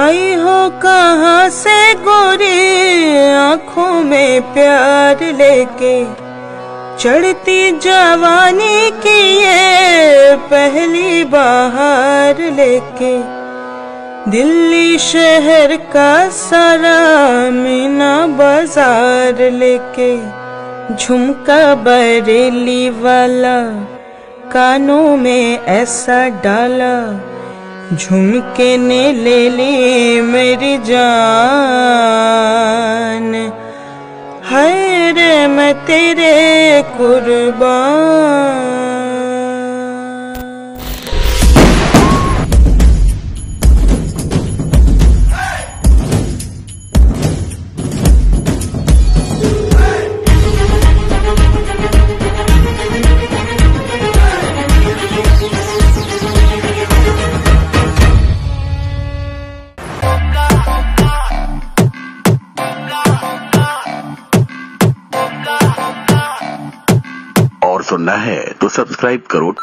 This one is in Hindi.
आई हो कहाँ से गोरी आँखों में प्यार लेके? चढ़ती जवानी की ये पहली बाहर लेके। दिल्ली शहर का सारा मीना बाज़ार लेके। झुमका बरेली वाला कानों में ऐसा डाला झुमके ने ले ली मेरी जान। हर मैं तेरे कुर्बान। और सुनना है तो सब्सक्राइब करो।